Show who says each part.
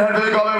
Speaker 1: hand, Henry Collins.